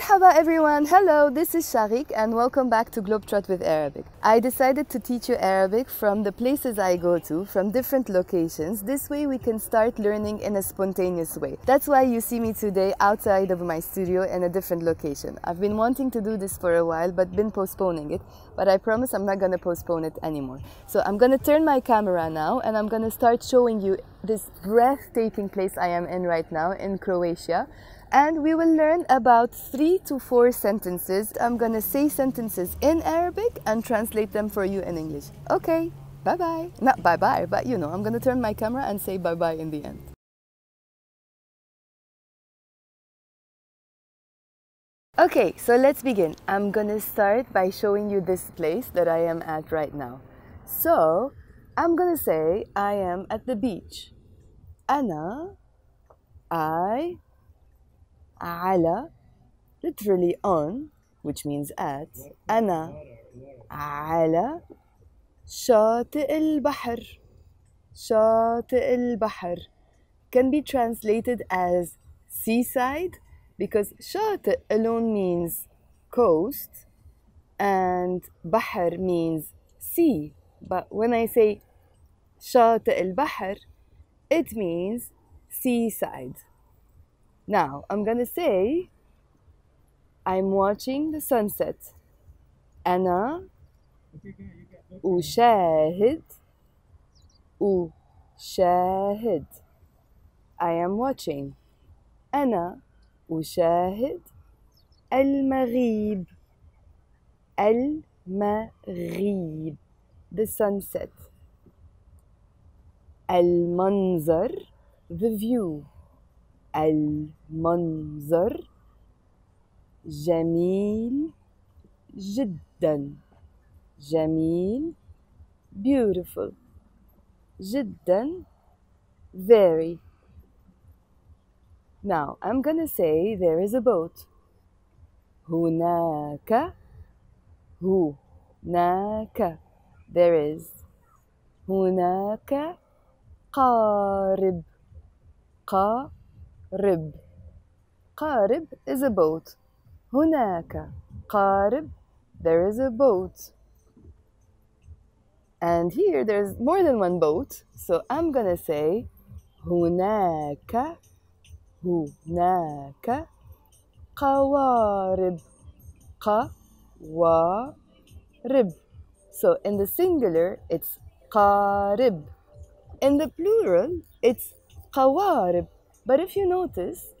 Marhaba everyone, hello, this is Sharik and welcome back to Globetrot with Arabic. I decided to teach you Arabic from the places I go to, from different locations. This way we can start learning in a spontaneous way. That's why you see me today outside of my studio in a different location. I've been wanting to do this for a while but been postponing it, but I promise I'm not gonna postpone it anymore. So I'm gonna turn my camera now and I'm gonna start showing you this breathtaking place I am in right now in Croatia and we will learn about three to four sentences. I'm gonna say sentences in Arabic and translate them for you in English. Okay, bye bye. Not bye bye, but you know, I'm gonna turn my camera and say bye bye in the end. Okay, so let's begin. I'm gonna start by showing you this place that I am at right now. So, I'm gonna say I am at the beach. Anna, I على literally on which means at أنا على شاطئ البحر شاطئ البحر can be translated as seaside because شاطئ alone means coast and بحر means sea but when I say شاطئ البحر it means seaside now, I'm gonna say I'm watching the sunset. أنا أشاهد أشاهد I am watching أنا أشاهد المغيب المغيب the sunset المنظر the view المنظر جميل جدا جميل beautiful جدا very now I'm gonna say there is a boat هناك هناك there is هناك قارب قارب قارب قارب is a boat هناك قارب there is a boat and here there's more than one boat so I'm gonna say هناك هناك قوارب قوارب so in the singular it's قارب in the plural it's قوارب but if you notice,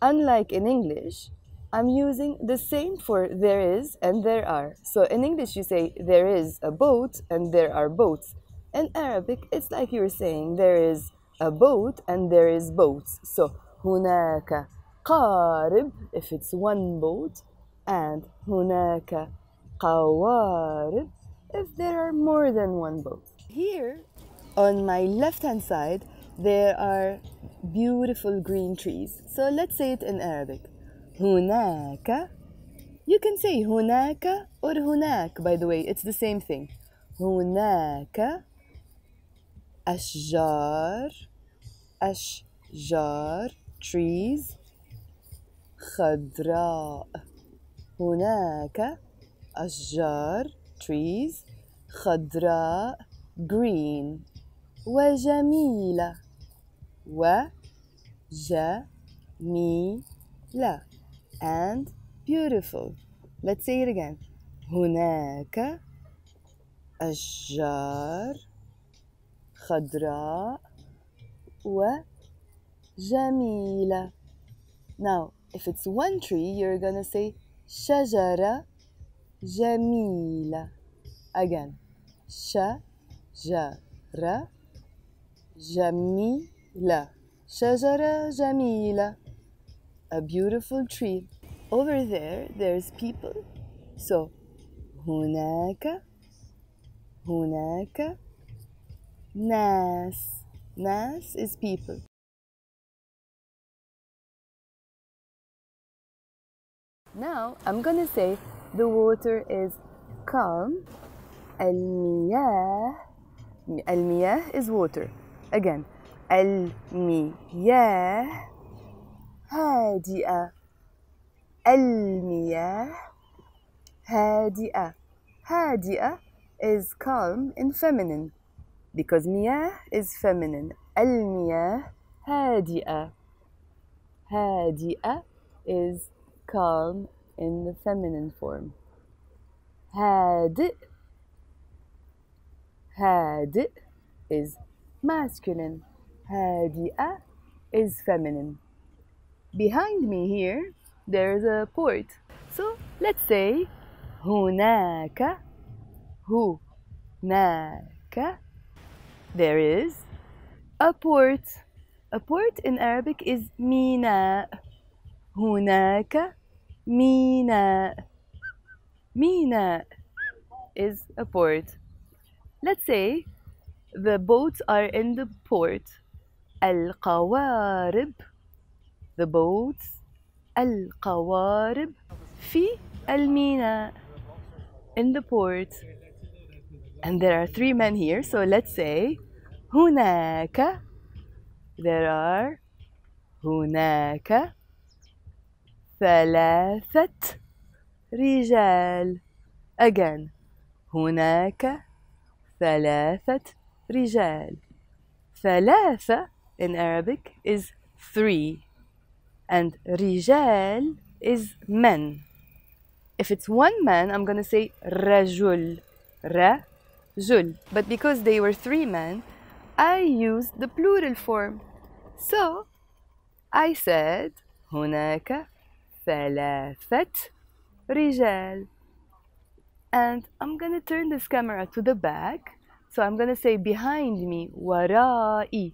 unlike in English, I'm using the same for there is and there are. So in English, you say there is a boat and there are boats. In Arabic, it's like you're saying there is a boat and there is boats. So هناك قارب if it's one boat and هناك قوارب if there are more than one boat. Here on my left hand side, there are beautiful green trees. So let's say it in Arabic. هناك You can say هناك or هناك by the way, it's the same thing. هناك أشجار أشجار trees خضراء هناك أشجار trees خضراء green وجميلة وجميلة and beautiful let's say it again هناك أشجار خضراء وجميلة now if it's one tree you're gonna say شجرة جميلة again شجرة جميلة La shajara jamila, a beautiful tree. Over there, there's people. So, hunaka, hunaka, nas. Nas is people. Now I'm gonna say the water is calm. Al-miyah. Al-miyah is water. Again, المياه هادئة المياه هادئة هادئة is calm in feminine because مياه is feminine المياه هادئة هادئة is calm in the feminine form هادئ هادئ is masculine هادئة is feminine behind me here there's a port so let's say هناك هناك there is a port a port in Arabic is ميناء هناك ميناء ميناء is a port let's say the boats are in the port القوارب the boats القوارب في الميناء in the port and there are three men here so let's say هناك there are هناك ثلاثة رجال again هناك ثلاثة رجال ثلاثة in Arabic is three and رجال is men if it's one man I'm gonna say رجل رجل but because they were three men I used the plural form so I said هناك ثلاثة رجال and I'm gonna turn this camera to the back so I'm gonna say behind me ورائي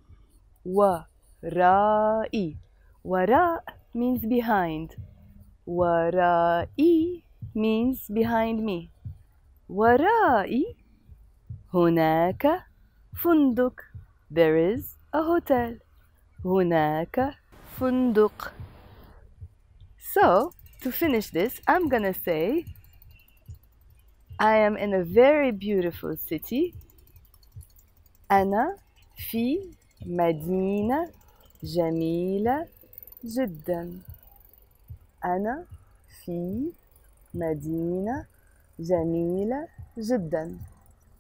ورائي وراء means behind ورائي means behind me ورائي هناك فندق there is a hotel هناك فندق so to finish this I'm gonna say I am in a very beautiful city أنا في مدينة جميلة جدا. أنا في مدينة جميلة جدا.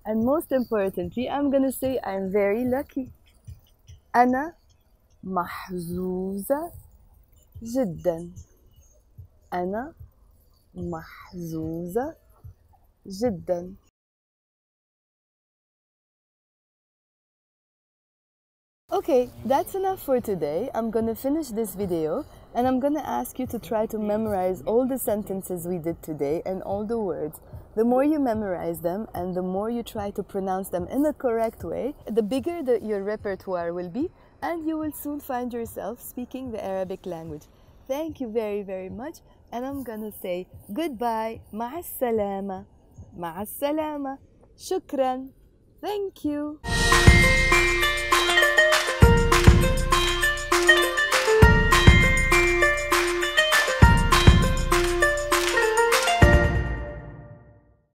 And most importantly I'm gonna say I'm very lucky. أنا محظوظة جدا. أنا محظوظة جدا. Okay, that's enough for today. I'm gonna finish this video and I'm gonna ask you to try to memorize all the sentences we did today and all the words. The more you memorize them and the more you try to pronounce them in the correct way, the bigger the, your repertoire will be and you will soon find yourself speaking the Arabic language. Thank you very, very much and I'm gonna say goodbye. مع السلامة. مع السلامة. شكرا. Thank you.